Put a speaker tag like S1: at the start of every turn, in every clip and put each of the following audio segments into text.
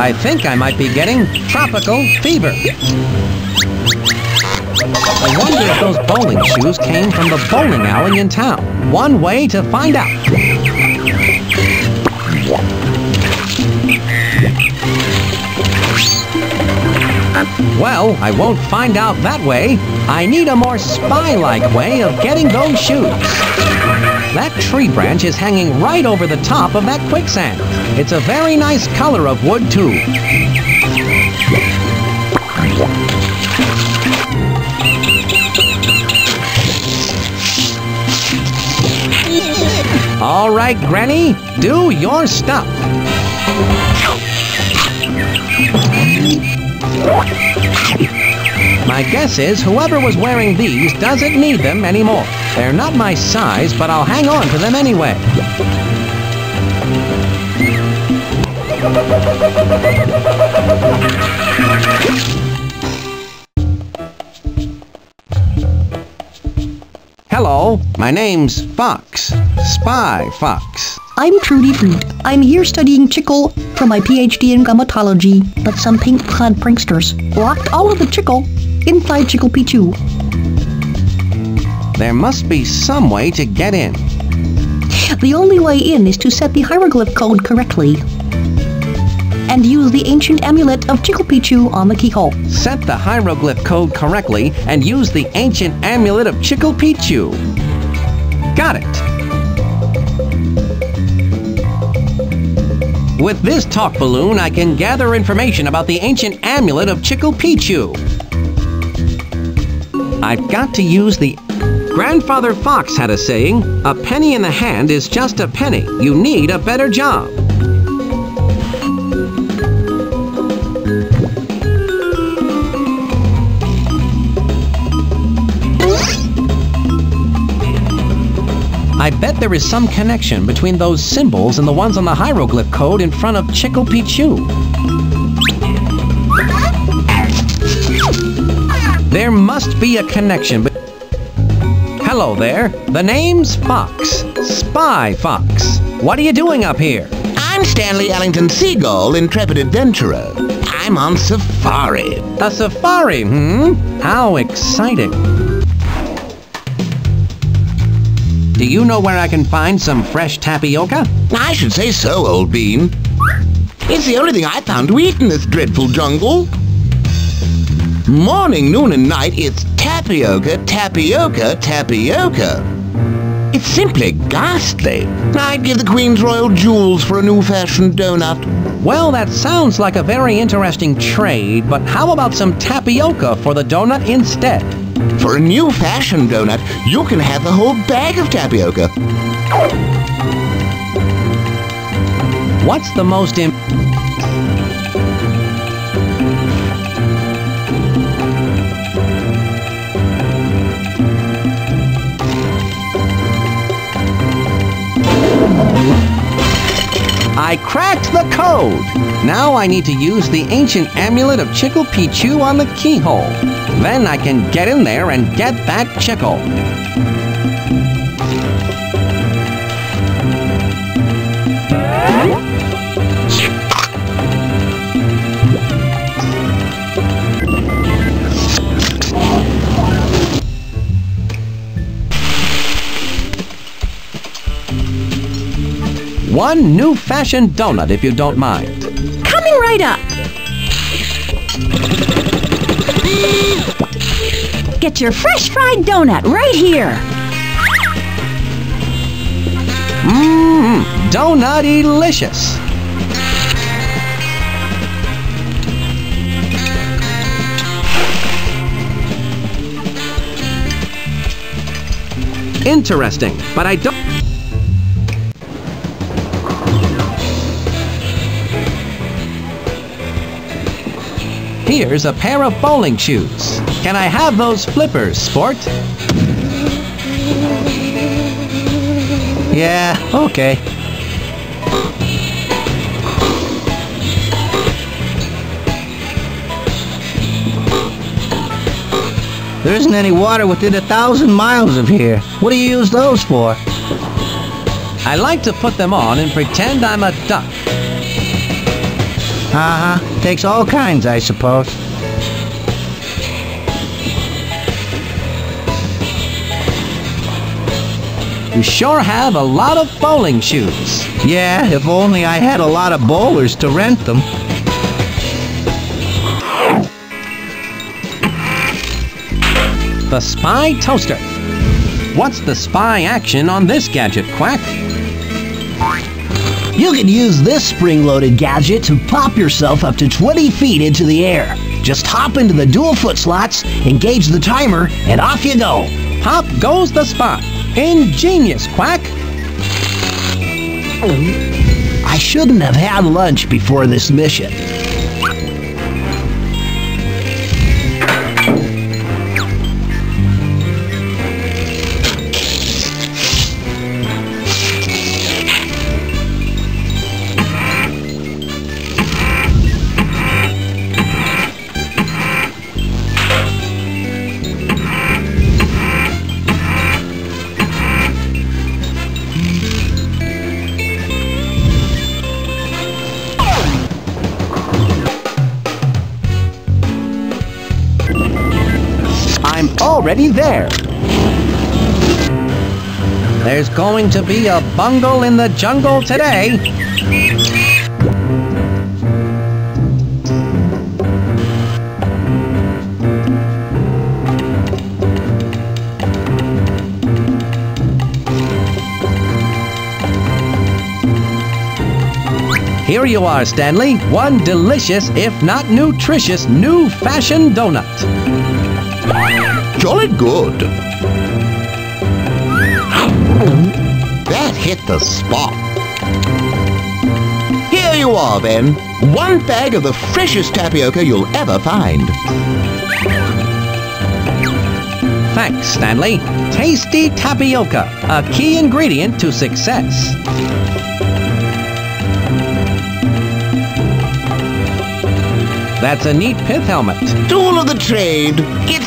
S1: I think I might be getting tropical fever. I wonder if those bowling shoes came from the bowling alley in town. One way to find out. Well, I won't find out that way. I need a more spy-like way of getting those shoes. That tree branch is hanging right over the top of that quicksand. It's a very nice color of wood, too. All right, Granny, do your stuff. My guess is whoever was wearing these doesn't need them anymore. They're not my size, but I'll hang on to them anyway. Hello, my name's Fox. Spy Fox.
S2: I'm Trudy Fruit. I'm here studying chicle for my PhD in gummatology, but some pink-clad pranksters locked all of the chicle inside Chickle Pichu.
S1: There must be some way to get in.
S2: The only way in is to set the hieroglyph code correctly and use the ancient amulet of Chickle Pichu on the keyhole.
S1: Set the hieroglyph code correctly and use the ancient amulet of Chickle Pichu. Got it. With this talk balloon, I can gather information about the ancient amulet of Chickle Pichu. I've got to use the... Grandfather Fox had a saying, a penny in the hand is just a penny. You need a better job. I bet there is some connection between those symbols and the ones on the hieroglyph code in front of Chickle Pichu. There must be a connection. Hello there. The name's Fox. Spy Fox. What are you doing up here?
S3: I'm Stanley Ellington Seagull, intrepid adventurer. I'm on safari.
S1: A safari, hmm? How exciting. Do you know where I can find some fresh tapioca?
S3: I should say so, old bean. It's the only thing I found to eat in this dreadful jungle. Morning, noon, and night, it's tapioca, tapioca, tapioca. It's simply ghastly. I'd give the Queen's Royal Jewels for a new-fashioned donut.
S1: Well, that sounds like a very interesting trade, but how about some tapioca for the donut instead?
S3: For a new-fashioned donut, you can have the whole bag of tapioca.
S1: What's the most im- I cracked the code! Now I need to use the ancient amulet of Chickle Pichu on the keyhole. Then I can get in there and get that chicle. One new-fashioned donut, if you don't mind.
S2: Coming right up. Get your fresh fried donut right here.
S1: Mmm, donut delicious. Interesting, but I don't... Here's a pair of bowling shoes. Can I have those flippers, sport? Yeah, okay.
S4: There isn't any water within a thousand miles of here. What do you use those for?
S1: I like to put them on and pretend I'm a duck.
S4: Uh-huh. Takes all kinds, I suppose.
S1: You sure have a lot of bowling shoes.
S4: Yeah, if only I had a lot of bowlers to rent them.
S1: The Spy Toaster. What's the spy action on this gadget, Quack?
S5: You can use this spring-loaded gadget to pop yourself up to 20 feet into the air. Just hop into the dual foot slots, engage the timer, and off you go.
S1: Pop goes the spot. Ingenious, Quack.
S5: I shouldn't have had lunch before this mission.
S1: Already there. There's going to be a bungle in the jungle today. Here you are, Stanley. One delicious, if not nutritious, new fashion donut.
S3: Jolly good. That hit the spot. Here you are, then. One bag of the freshest tapioca you'll ever find.
S1: Thanks, Stanley. Tasty tapioca, a key ingredient to success. That's a neat pith helmet.
S3: Tool of the trade. Get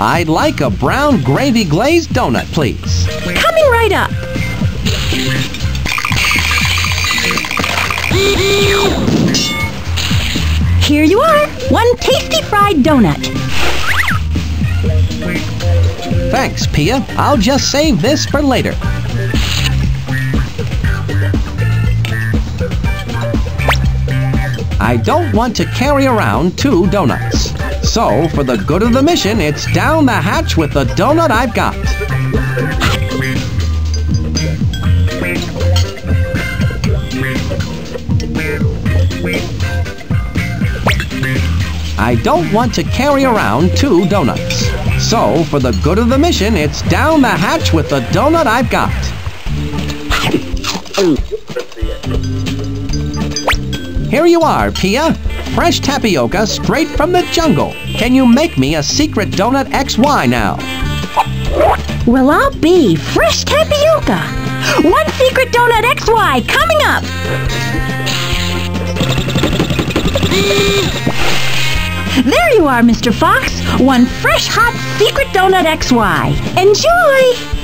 S1: I'd like a brown gravy glazed donut, please.
S2: Coming right up. Here you are. One tasty fried donut.
S1: Thanks, Pia. I'll just save this for later. I don't want to carry around two donuts. So, for the good of the mission, it's down the hatch with the donut I've got. I don't want to carry around two donuts. So, for the good of the mission, it's down the hatch with the donut I've got. Here you are, Pia. Fresh tapioca straight from the jungle. Can you make me a secret donut XY now?
S2: Well, I'll be fresh tapioca. One secret donut XY coming up. There you are, Mr. Fox. One fresh hot secret donut XY. Enjoy!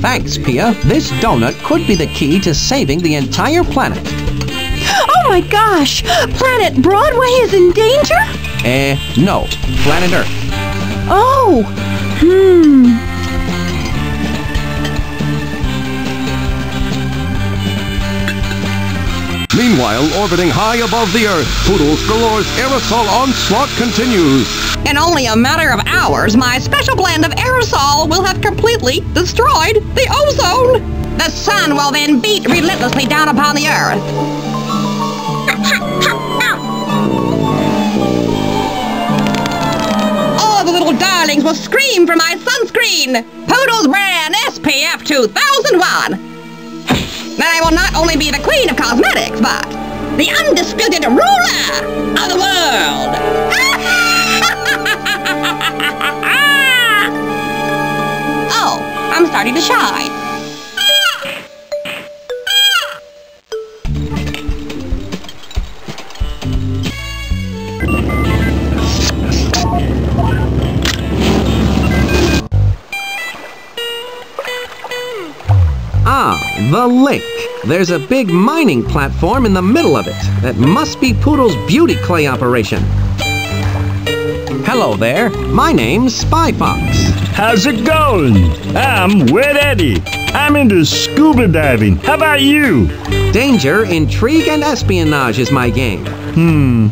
S1: Thanks, Pia. This donut could be the key to saving the entire planet.
S2: Oh my gosh! Planet Broadway is in danger?
S1: Eh, no. Planet Earth.
S2: Oh! Hmm.
S6: Meanwhile, orbiting high above the Earth, Poodles Galore's aerosol onslaught continues.
S7: In only a matter of hours, my special blend of aerosol will have completely destroyed the ozone. The sun will then beat relentlessly down upon the earth. Darlings will scream for my sunscreen, Poodle's brand SPF 2001. Then I will not only be the queen of cosmetics, but the undisputed ruler of the world. oh, I'm starting to shine.
S1: The lake. There's a big mining platform in the middle of it. That must be Poodle's beauty clay operation. Hello there. My name's Spy Fox.
S8: How's it going? I'm Wet Eddie. I'm into scuba diving. How about you?
S1: Danger, intrigue, and espionage is my game.
S8: Hmm.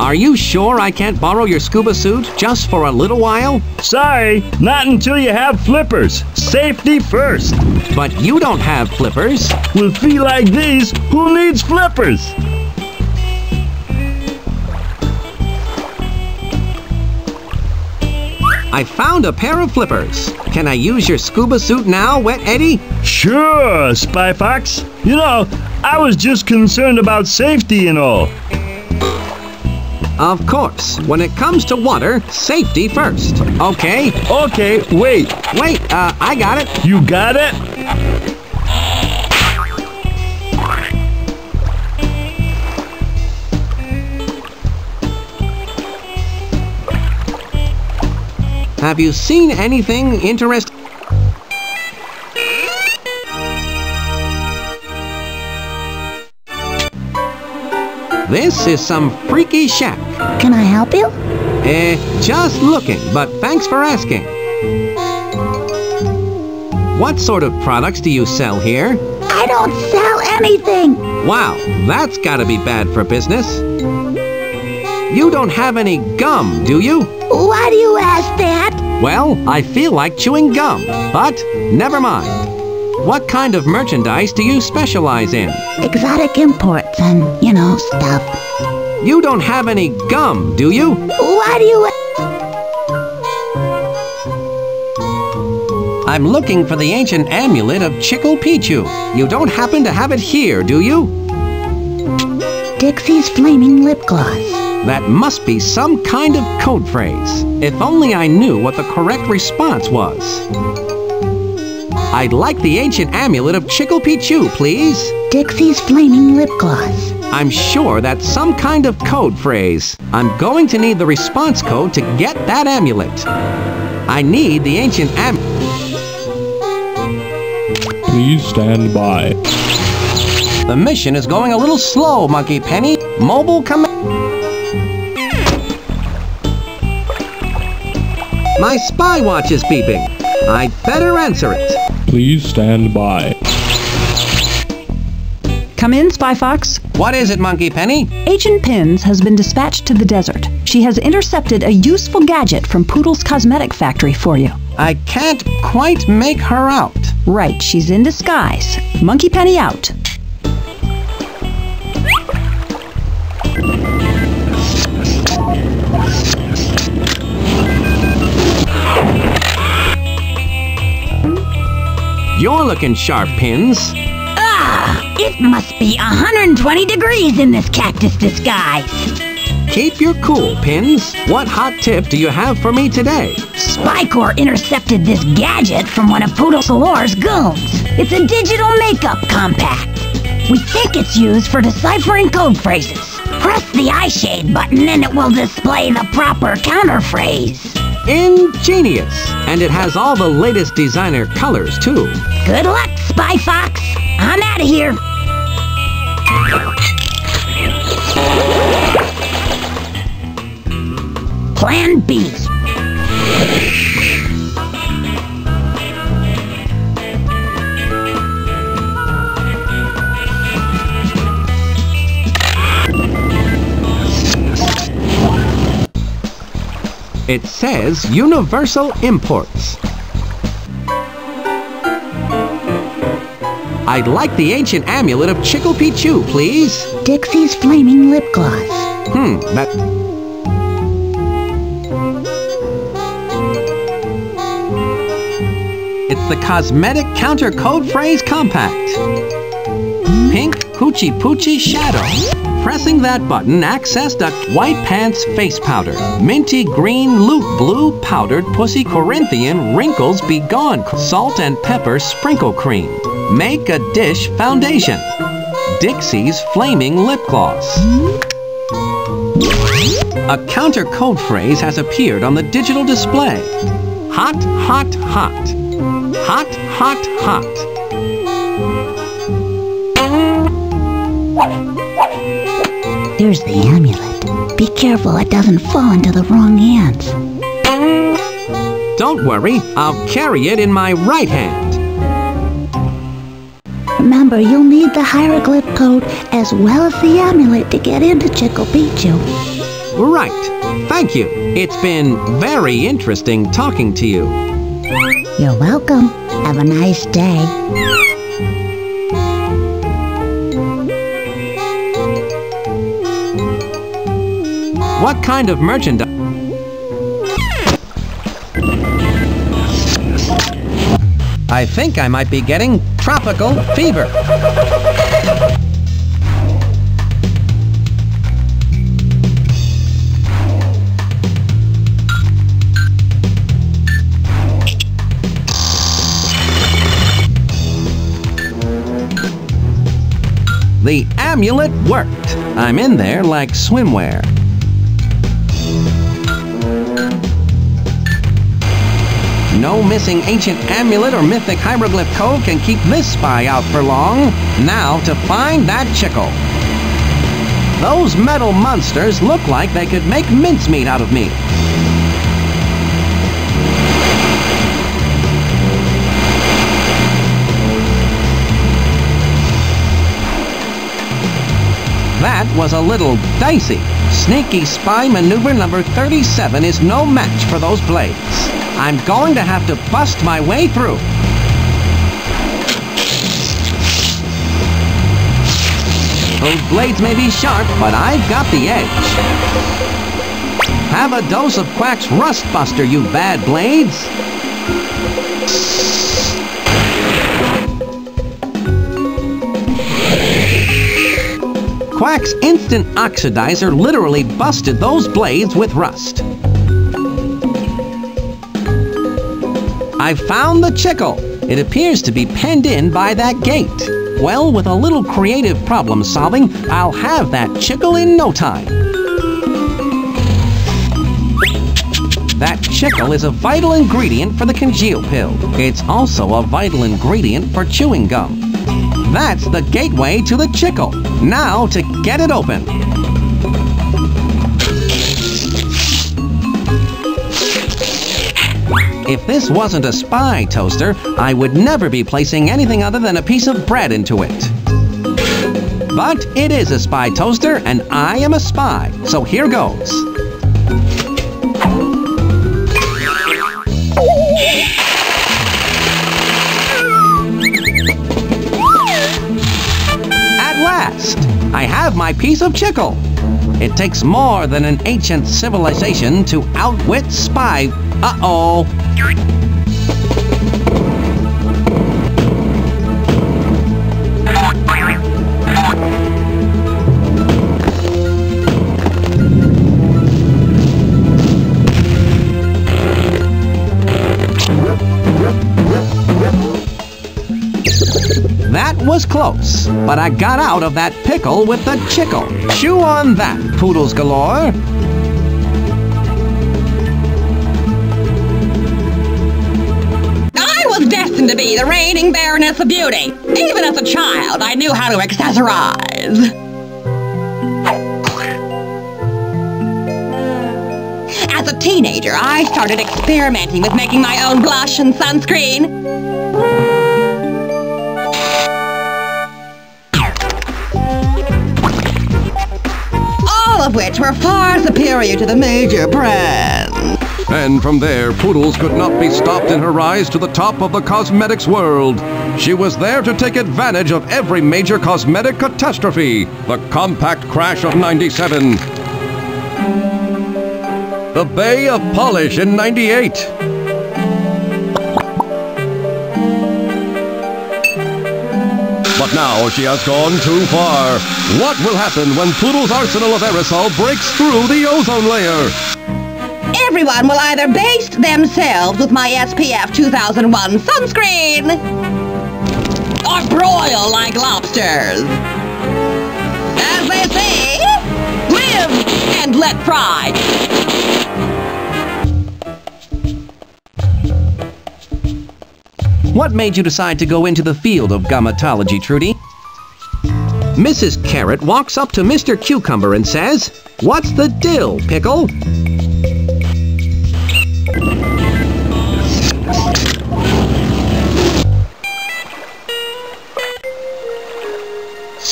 S1: Are you sure I can't borrow your scuba suit just for a little while?
S8: Sorry, not until you have flippers. Safety first.
S1: But you don't have flippers.
S8: With feet like these, who needs flippers?
S1: I found a pair of flippers. Can I use your scuba suit now, Wet Eddie?
S8: Sure, Spy Fox. You know, I was just concerned about safety and all.
S1: Of course. When it comes to water, safety first. Okay?
S8: Okay, wait.
S1: Wait, uh, I got it.
S8: You got it?
S1: Have you seen anything interesting? This is some freaky shack.
S2: Can I help you?
S1: Eh, just looking, but thanks for asking. What sort of products do you sell here?
S2: I don't sell anything.
S1: Wow, that's gotta be bad for business. You don't have any gum, do you?
S2: Why do you ask that?
S1: Well, I feel like chewing gum, but never mind. What kind of merchandise do you specialize in?
S2: Exotic imports and, you know, stuff.
S1: You don't have any gum, do you?
S2: Why do you...
S1: I'm looking for the ancient amulet of Chickle Pichu. You don't happen to have it here, do you?
S2: Dixie's Flaming Lip Gloss.
S1: That must be some kind of code phrase. If only I knew what the correct response was. I'd like the ancient amulet of Chickle Pichu, please.
S2: Dixie's Flaming Lip Gloss.
S1: I'm sure that's some kind of code phrase. I'm going to need the response code to get that amulet. I need the ancient am...
S9: Please stand by.
S1: The mission is going a little slow, Monkey Penny. Mobile command... My spy watch is beeping. I'd better answer it.
S9: Please stand by.
S10: Come in, Spy Fox.
S1: What is it, Monkey Penny?
S10: Agent Pins has been dispatched to the desert. She has intercepted a useful gadget from Poodle's cosmetic factory for you.
S1: I can't quite make her out.
S10: Right, she's in disguise. Monkey Penny out.
S1: You're looking sharp, Pins.
S11: Ah, it must be 120 degrees in this cactus disguise.
S1: Keep your cool, Pins. What hot tip do you have for me today?
S11: SPY Corps intercepted this gadget from one of Poodles Galore's goons. It's a digital makeup compact. We think it's used for deciphering code phrases. Press the eyeshade button and it will display the proper counter phrase.
S1: Ingenious! And it has all the latest designer colors, too.
S11: Good luck, Spy Fox. I'm out of here. Plan B.
S1: It says Universal Imports. I'd like the ancient amulet of Chickle Pichu, please.
S2: Dixie's Flaming Lip Gloss.
S1: Hmm, that... It's the Cosmetic Counter Code Phrase Compact. Pink Hoochie Poochie Shadow. Pressing that button, access the White Pants Face Powder. Minty Green Loot Blue Powdered Pussy Corinthian Wrinkles Be Gone. Salt and Pepper Sprinkle Cream. Make a Dish Foundation. Dixie's Flaming Lip Gloss. A counter code phrase has appeared on the digital display. Hot, hot, hot. Hot, hot, hot.
S11: Here's the amulet. Be careful it doesn't fall into the wrong hands.
S1: Don't worry, I'll carry it in my right hand.
S11: Remember, you'll need the hieroglyph code as well as the amulet to get into Chickle Pichu.
S1: Right. Thank you. It's been very interesting talking to you.
S11: You're welcome. Have a nice day.
S1: What kind of merchandise? I think I might be getting tropical fever. The amulet worked. I'm in there like swimwear. Missing ancient amulet or mythic hieroglyph code can keep this spy out for long. Now to find that chicle. Those metal monsters look like they could make mincemeat out of me. That was a little dicey. Sneaky spy maneuver number 37 is no match for those blades. I'm going to have to bust my way through. Those blades may be sharp, but I've got the edge. Have a dose of Quack's Rust Buster, you bad blades! Quack's Instant Oxidizer literally busted those blades with rust. I found the chicle. It appears to be penned in by that gate. Well, with a little creative problem solving, I'll have that chicle in no time. That chicle is a vital ingredient for the congeal pill. It's also a vital ingredient for chewing gum. That's the gateway to the chicle. Now to get it open. If this wasn't a spy toaster, I would never be placing anything other than a piece of bread into it. But it is a spy toaster, and I am a spy, so here goes. At last, I have my piece of chicle. It takes more than an ancient civilization to outwit spy. Uh-oh. That was close, but I got out of that pickle with the chicle. Chew on that, poodles galore.
S7: Be Baroness of Beauty. Even as a child, I knew how to accessorize. As a teenager, I started experimenting with making my own blush and sunscreen. All of which were far superior to the major brands.
S6: And from there, Poodles could not be stopped in her rise to the top of the cosmetics world. She was there to take advantage of every major cosmetic catastrophe. The compact crash of 97. The Bay of Polish in 98. But now she has gone too far. What will happen when Poodle's arsenal of aerosol breaks through the ozone layer?
S7: Everyone will either baste themselves with my SPF 2001 sunscreen or broil like lobsters. As they say, live and let fry.
S1: What made you decide to go into the field of gummatology, Trudy? Mrs. Carrot walks up to Mr. Cucumber and says, What's the dill, Pickle?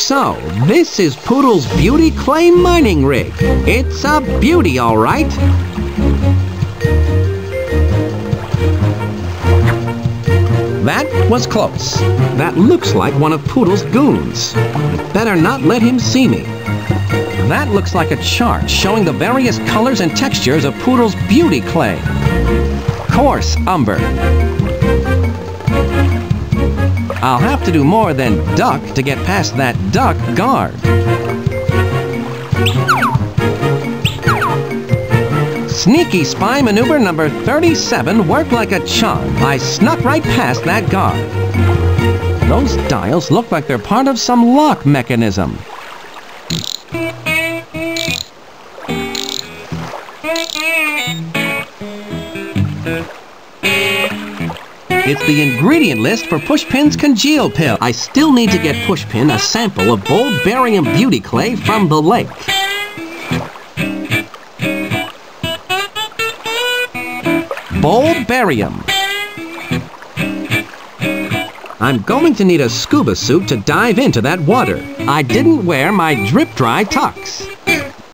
S1: So, this is Poodle's Beauty Clay Mining Rig. It's a beauty, all right. That was close. That looks like one of Poodle's goons. I'd better not let him see me. That looks like a chart showing the various colors and textures of Poodle's beauty clay. Coarse umber. I'll have to do more than duck to get past that duck guard. Sneaky spy maneuver number 37 worked like a charm. I snuck right past that guard. Those dials look like they're part of some lock mechanism. It's the ingredient list for Pushpin's Congeal Pill. I still need to get Pushpin a sample of Bold Barium Beauty Clay from the lake. Bold Barium. I'm going to need a scuba suit to dive into that water. I didn't wear my drip dry tux.